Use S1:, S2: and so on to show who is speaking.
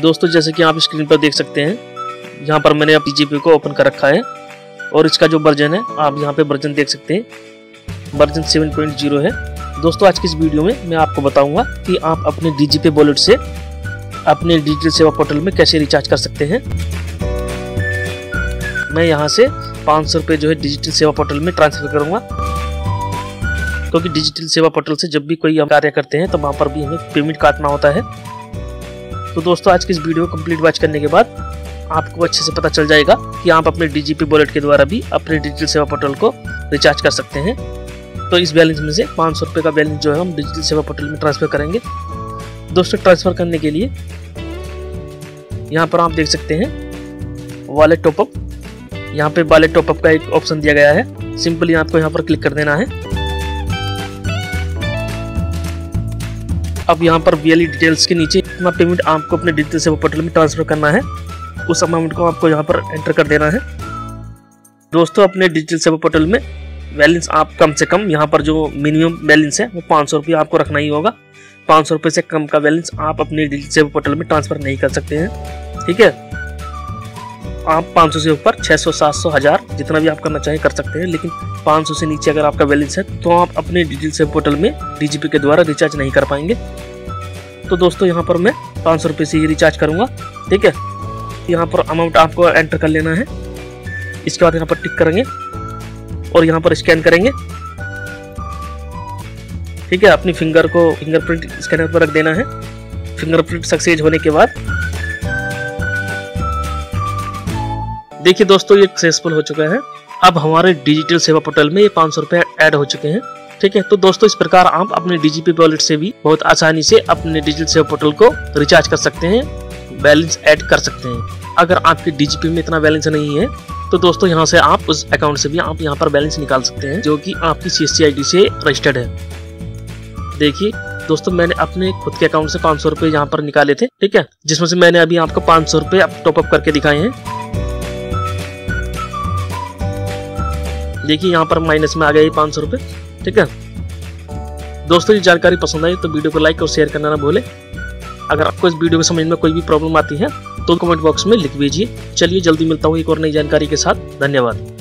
S1: दोस्तों, जैसे कि आप स्क्रीन पर देख सकते हैं, यहाँ पर मैंने जीपी को ओपन कर रखा है, और इसका जो वर्जन है, आप यहाँ पे वर्जन देख सकते हैं। वर्जन 7.0 है। दोस्तों, आज की इस वीडियो में मैं आपको बताऊँगा कि आप अपने डीजीपी वॉलेट से अपने डिजिटल सेवा पोर्टल में कैसे रिचार्ज कर सकते हैं। मैं यहाँ से पाँच सौ जो है डिजिटल सेवा पोर्टल में ट्रांसफ़र करूँगा। क्योंकि डिजिटल सेवा पोर्टल से जब भी कोई हम कार्य करते हैं तो वहाँ पर भी हमें पेमेंट काटना होता है। तो दोस्तों, आज की इस वीडियो को कंप्लीट वॉच करने के बाद आपको अच्छे से पता चल जाएगा कि आप अपने डीजीपी वॉलेट के द्वारा भी अपने डिजिटल सेवा पोर्टल को रिचार्ज कर सकते हैं। तो इस बैलेंस में से पाँच सौ का बैलेंस जो है हम डिजिटल सेवा पोर्टल में ट्रांसफ़र करेंगे। दोस्तों ट्रांसफ़र करने के लिए यहाँ पर आप देख सकते हैं वॉलेट टॉपअप यहाँ पे वॉलेट टॉपअप का एक ऑप्शन दिया गया है। सिंपली आपको यहाँ पर क्लिक कर देना है। अब यहाँ पर वी डिटेल्स के नीचे इतना पेमेंट आपको अपने डिजिटल सेवा पोर्टल में ट्रांसफ़र करना है। उस अमाउंट को आपको यहाँ पर एंटर कर देना है। दोस्तों, अपने डिजिटल सेवा पोर्टल में बैलेंस आप कम से कम यहाँ पर जो मिनिमम बैलेंस है, वो पाँच सौ रुपये आपको रखना ही होगा। पाँच सौ रुपये से कम का बैलेंस आप अपने डिजिटल सेवा पोर्टल में ट्रांसफ़र नहीं कर सकते हैं। ठीक है? आप 500 से ऊपर 600, 700, हज़ार जितना भी आप करना चाहें कर सकते हैं लेकिन 500 से नीचे अगर आपका बैलेंस है तो आप अपने डिजिटल सेव पोर्टल में डीजीपी के द्वारा रिचार्ज नहीं कर पाएँगे। तो दोस्तों यहाँ पर मैं पाँच सौ रुपये से ही रिचार्ज करूँगा ठीक है? यहाँ पर अमाउंट आपको एंटर कर लेना है। इसके बाद यहाँ पर टिक करेंगे और यहाँ पर स्कैन करेंगे। ठीक है अपनी फिंगर को फिंगरप्रिंट स्कैनर पर रख देना है। फिंगरप्रिंट सक्सेस होने के बाद देखिए दोस्तों, ये सक्सेसफुल हो चुका है। अब हमारे डिजिटल सेवा पोर्टल में ये पाँच सौ रुपये ऐड हो चुके हैं, ठीक है? तो दोस्तों, इस प्रकार आप अपने डीजीपी वॉलेट से भी बहुत आसानी से अपने डिजिटल सेवा पोर्टल को रिचार्ज कर सकते हैं बैलेंस ऐड कर सकते हैं। अगर आपके डीजीपी में इतना बैलेंस नहीं है तो दोस्तों, यहाँ से आप उस अकाउंट से भी आप यहाँ पर बैलेंस निकाल सकते हैं, जो कि आपकी सी एस से रजिस्टर्ड है। देखिए, दोस्तों, मैंने अपने खुद के अकाउंट से पाँच सौ रुपये यहाँ पर निकाले थे, ठीक है? जिसमें से मैंने अभी आपको पाँच सौ रुपये टॉपअप करके दिखाए हैं। देखिए यहाँ पर माइनस में आ गया पाँच सौ रुपये। ठीक है? दोस्तों, ये जानकारी पसंद आई तो वीडियो को लाइक और शेयर करना ना भूलें। अगर आपको इस वीडियो को समझ में कोई भी प्रॉब्लम आती है तो कमेंट बॉक्स में लिख दीजिए। चलिए, जल्दी मिलता हूँ एक और नई जानकारी के साथ। धन्यवाद।